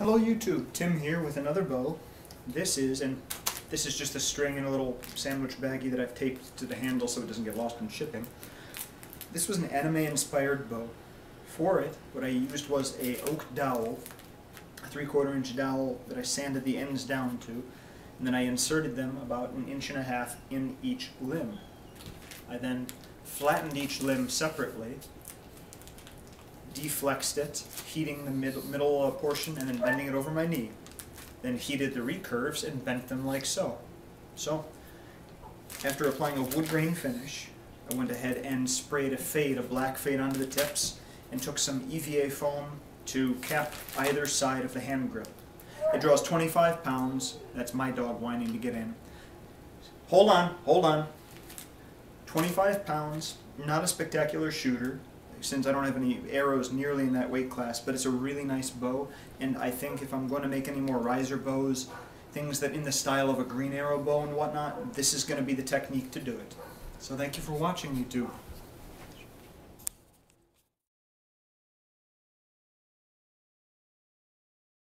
Hello YouTube, Tim here with another bow. This is, and this is just a string in a little sandwich baggie that I've taped to the handle so it doesn't get lost in shipping. This was an anime inspired bow. For it, what I used was a oak dowel, a three quarter inch dowel that I sanded the ends down to, and then I inserted them about an inch and a half in each limb. I then flattened each limb separately, deflexed it, heating the mid middle uh, portion and then bending it over my knee. Then heated the recurves and bent them like so. So, after applying a wood grain finish, I went ahead and sprayed a fade, a black fade onto the tips, and took some EVA foam to cap either side of the hand grip. It draws 25 pounds. That's my dog whining to get in. Hold on, hold on. 25 pounds, not a spectacular shooter, since I don't have any arrows nearly in that weight class, but it's a really nice bow, and I think if I'm going to make any more riser bows, things that in the style of a green arrow bow and whatnot, this is going to be the technique to do it. So thank you for watching, YouTube.